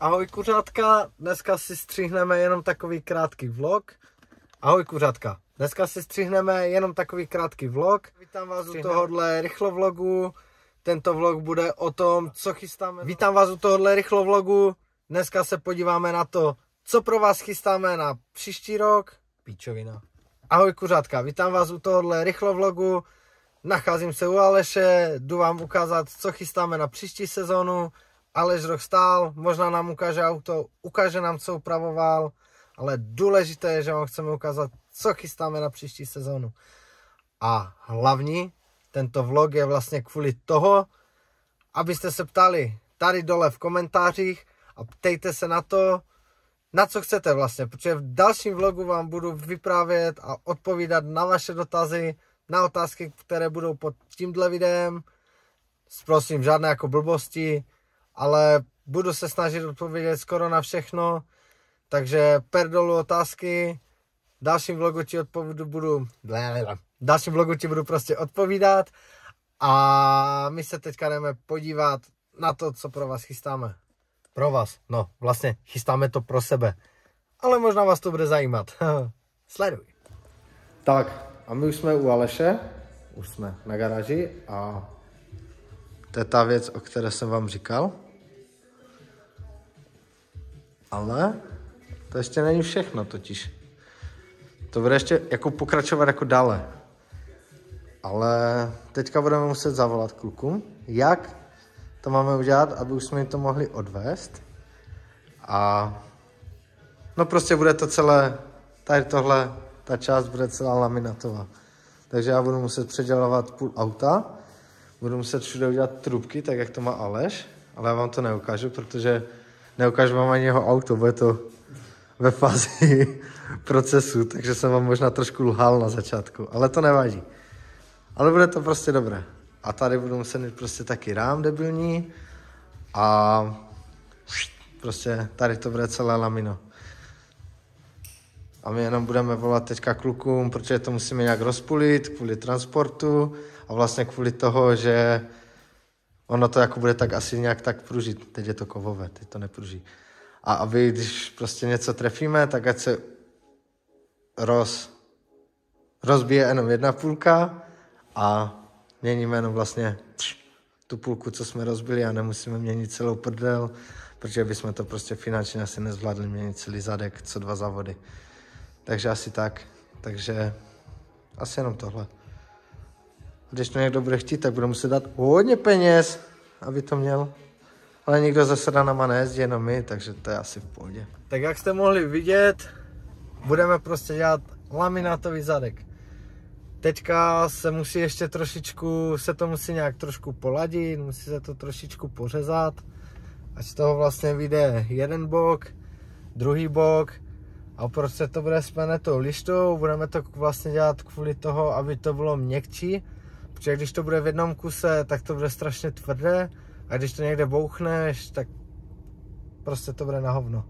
Ahoj kuřátka, dneska si střihneme jenom takový krátký vlog. Ahoj kuřátka, dneska si střihneme jenom takový krátký vlog. Vítám vás u tohohle rychlovlogu. Tento vlog bude o tom, co chystáme. Vítám vás u tohohle rychlovlogu. Dneska se podíváme na to, co pro vás chystáme na příští rok. Píčovina. Ahoj kuřátka, vítám vás u tohohle rychlovlogu. Nacházím se u Aleše, jdu vám ukázat, co chystáme na příští sezónu. Aleš rok stál, možná nám ukáže auto, ukáže nám, co upravoval, ale důležité je, že vám chceme ukázat, co chystáme na příští sezónu. A hlavní, tento vlog je vlastně kvůli toho, abyste se ptali tady dole v komentářích a ptejte se na to, na co chcete vlastně, protože v dalším vlogu vám budu vyprávět a odpovídat na vaše dotazy, na otázky, které budou pod tímhle videem. Prosím, žádné jako blbosti, ale budu se snažit odpovědět skoro na všechno, takže per dolu otázky, v dalším vlogu ti odpovědu budu, v dalším vlogu ti budu prostě odpovídat a my se teďka jdeme podívat na to, co pro vás chystáme. Pro vás, no vlastně chystáme to pro sebe, ale možná vás to bude zajímat. Sleduj. Tak, a my už jsme u Aleše, už jsme na garáži a to je ta věc, o které jsem vám říkal. Ale to ještě není všechno totiž. To bude ještě jako pokračovat jako dále. Ale teďka budeme muset zavolat klukům, jak to máme udělat, aby už jsme to mohli odvést. A no prostě bude to celé, tady tohle, ta část bude celá laminatová. Takže já budu muset předělávat půl auta, budu muset všude udělat trubky, tak jak to má Aleš, ale já vám to neukážu, protože neukážu vám ani jeho auto, bude to ve fázi procesu, takže jsem vám možná trošku lhal na začátku, ale to nevadí. Ale bude to prostě dobré. A tady budu muset mít prostě taky rám debilní a prostě tady to bude celé lamino. A my jenom budeme volat teďka klukům, protože to musíme nějak rozpulit kvůli transportu a vlastně kvůli toho, že ono to jako bude tak asi nějak tak pružit. Teď je to kovové, teď to nepruží. A aby, když prostě něco trefíme, tak ať se roz, rozbije jenom jedna půlka a měníme jenom vlastně tu půlku, co jsme rozbili a nemusíme měnit celou prdel, protože bychom to prostě finančně asi nezvládli měnit celý zadek, co dva závody. Takže asi tak. Takže asi jenom tohle. Když to někdo bude chtít, tak bude muset dát hodně peněz, aby to měl. Ale nikdo ze sedanama nejezdí, jenom my, takže to je asi v pohodě. Tak jak jste mohli vidět, budeme prostě dělat laminátový zadek. Teďka se musí ještě trošičku, se to musí nějak trošku poladit, musí se to trošičku pořezat, ať z toho vlastně vyjde jeden bok, druhý bok a prostě to bude spojené tou lištou, budeme to vlastně dělat kvůli toho, aby to bylo měkčí, Protože když to bude v jednom kuse, tak to bude strašně tvrdé a když to někde bouchneš, tak prostě to bude na hovno.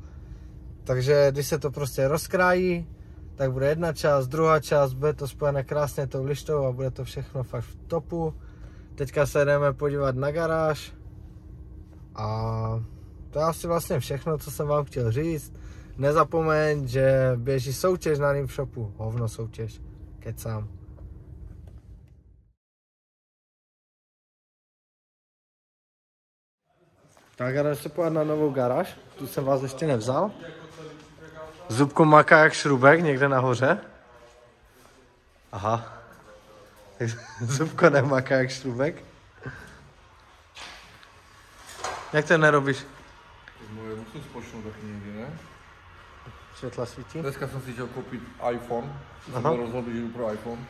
Takže když se to prostě rozkrájí, tak bude jedna část, druhá část, bude to spojené krásně tou lištou a bude to všechno fakt v topu. Teďka se jdeme podívat na garáž a to je asi vlastně všechno, co jsem vám chtěl říct. Nezapomeň, že běží soutěž na Rim Shopu, hovno soutěž, kecám. Tak a se pojít na novou garáž, tu jsem vás ještě nevzal. Zubko maká jak šrubek někde nahoře. Aha. Zubko nemaká jak šrubek. Jak to nerobíš? Moje musím spočnout taky někdy, ne? Světla svítí? Dneska jsem si chtěl koupit iPhone. Jsem Aha. rozhodl, že jdu pro iPhone.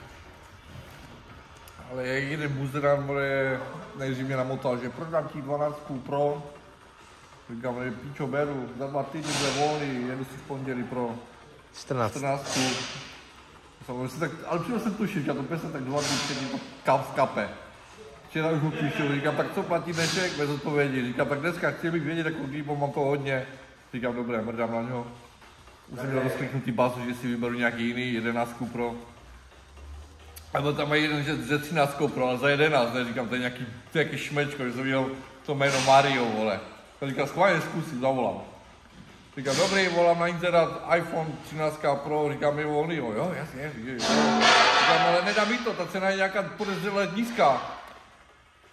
Ale jak jeden buzdran, more, nejdřív mě namotal, že prodám ti 12 Pro. Říkám, že píčo beru, za dva týdny bude volný, jedu si v pondělí pro 14. 14. Samozřejmě tak, ale přišel jsem tušit, že já to pěsem tak dva dny předtím to kam v kape. Včera už mu píšu, říkám, tak co platí dnešek, bez odpovědi. Říkám, tak dneska chci bych vědět, jako kdy, bo mám to hodně. Říkám, dobré, mrdám na něho. Už jsem měl rozkliknutý bazu, že si vyberu nějaký jiný, 11 pro. A byl tam jeden, že ze 13 pro, ale za 11, ne? Říkám, to je nějaký, to je nějaký šmečko, že jsem viděl to jméno Mario, vole. Říká, schválně zkusím, zavolám. Říká, dobrý, volám na inzerát iPhone 13 Pro, říkám, je volný, jo, jo, jasně, jasně. Říkám, ale nedá mi to, ta cena je nějaká podezřele nízká.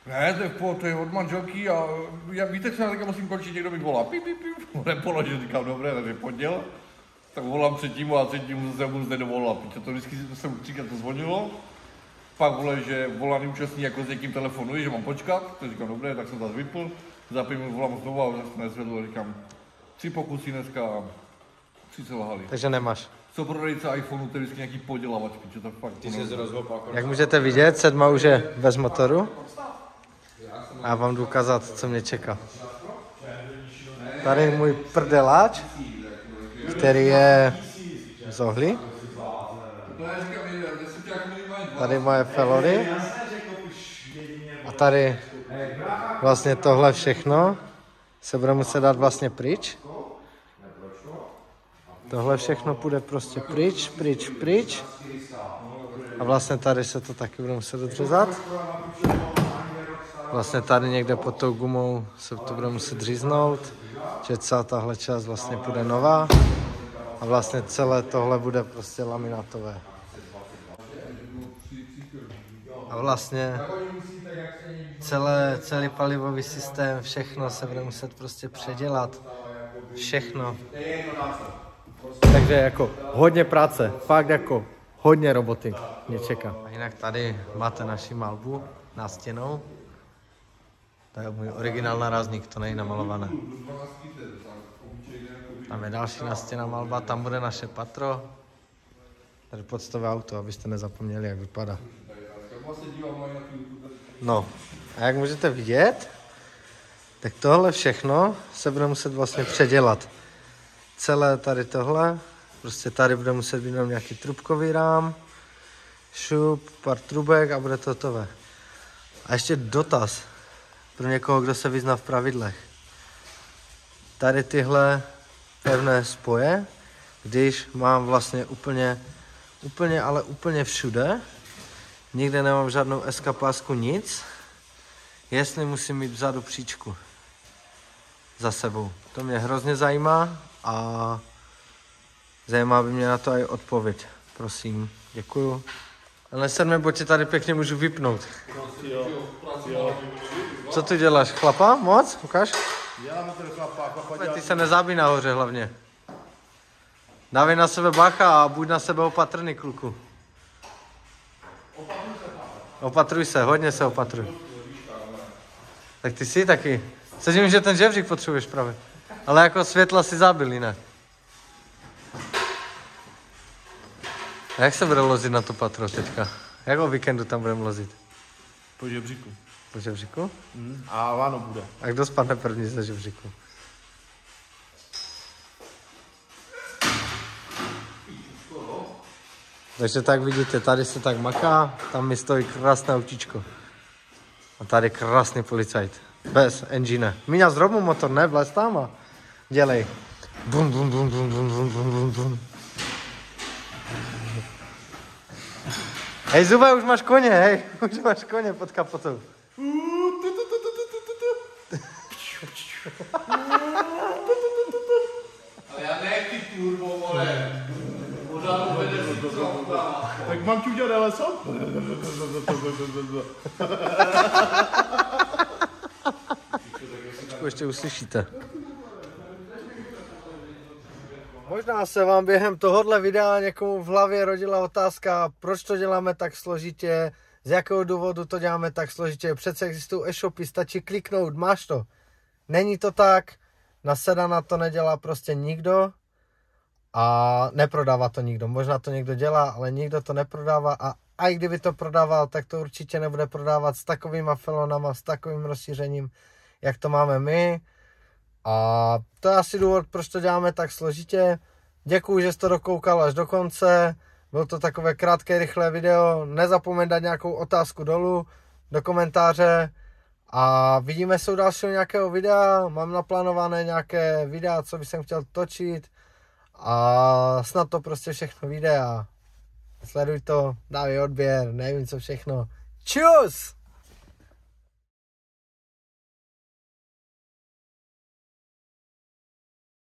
Ne, to je, po, to je od manželky a já, víte, co já teďka musím končit, někdo mi volá, pip, pip, pip, nepoložil, říkám, dobré, takže poděl. Tak volám třetímu a třetímu se mu zde dovolal, protože to vždycky jsem třikrát to zvonilo. Pak vole, že volaný účastní jako s někým telefonuji, že mám počkat, to říkám, dobré, tak jsem zase vypl. Za pět minut volám znovu a zase nezvedl, říkám, tři pokusy dneska a tři se lhali. Takže nemáš. Co prodejce iPhoneu, to je vždycky nějaký podělavačky, že to fakt... Ty jsi rozhopal Jak můžete vidět, sedma už je bez motoru. A já vám jdu ukázat, co mě čeká. Tady je můj prdeláč, který je z ohly. Tady moje felory. A tady vlastně tohle všechno se bude muset dát vlastně pryč. Tohle všechno půjde prostě pryč, pryč, pryč. A vlastně tady se to taky bude muset odřezat. Vlastně tady někde pod tou gumou se to bude muset říznout, že celá tahle část vlastně půjde nová. A vlastně celé tohle bude prostě laminátové. A vlastně celé, celý palivový systém, všechno se bude muset prostě předělat. Všechno. Takže jako hodně práce, fakt jako hodně roboty mě čeká. A jinak tady máte naši malbu na stěnou. To je můj originál narazník, to není namalované. Tam je další nastěná malba, tam bude naše patro. Tady podstové auto, abyste nezapomněli, jak vypadá. No, a jak můžete vidět, tak tohle všechno se bude muset vlastně předělat. Celé tady tohle, prostě tady bude muset být jenom nějaký trubkový rám, šup, pár trubek a bude to hotové. A ještě dotaz pro někoho, kdo se vyzná v pravidlech. Tady tyhle pevné spoje, když mám vlastně úplně, úplně, ale úplně všude, nikde nemám žádnou eskapásku, nic, jestli musím mít vzadu příčku za sebou. To mě hrozně zajímá a zajímá by mě na to i odpověď. Prosím, děkuju. Ale sedme, bo tě tady pěkně můžu vypnout. Co ty děláš? Chlapa? Moc? Ukáž? Děláme ten chlapa, chlapa Ty se nezabij nahoře hlavně. Dávej na sebe bacha a buď na sebe opatrný, kluku. Opatruj se, hodně se opatruj. Tak ty jsi taky. Se tím, že ten žebřík potřebuješ právě. Ale jako světla si zabil, jinak. A jak se bude lozit na to patro teďka? Jak o víkendu tam budeme lozit? Po žebříku. Po žebříku? A Váno bude. A kdo spadne první ze žebříku? Takže tak vidíte, tady se tak maká, tam mi stojí krásné autíčko. A tady krásný policajt. Bez engine. Míňa zrobnu motor, ne? Vlez tam a dělej. Bum, bum, bum, bum, bum, bum, bum, bum, bum. Hej, Zube, už máš koně, hej. Už máš koně pod kapotou. Ale já nechci turbo, vole. Pořád uvedeš si to Tak mám ti udělat ale co? Ještě uslyšíte. Možná se vám během tohohle videa někomu v hlavě rodila otázka, proč to děláme tak složitě, z jakého důvodu to děláme tak složitě. Přece existují e-shopy, stačí kliknout, máš to. Není to tak, na Sedana to nedělá prostě nikdo a neprodává to nikdo. Možná to někdo dělá, ale nikdo to neprodává a a i kdyby to prodával, tak to určitě nebude prodávat s takovýma felonama, s takovým rozšířením, jak to máme my. A to je asi důvod, proč to děláme tak složitě. Děkuji, že jste to dokoukal až do konce. Bylo to takové krátké, rychlé video. Nezapomeň dát nějakou otázku dolů do komentáře. A vidíme se u dalšího nějakého videa. Mám naplánované nějaké videa, co bych chtěl točit. A snad to prostě všechno vyjde a sleduj to, dávej odběr, nevím co všechno. Čus!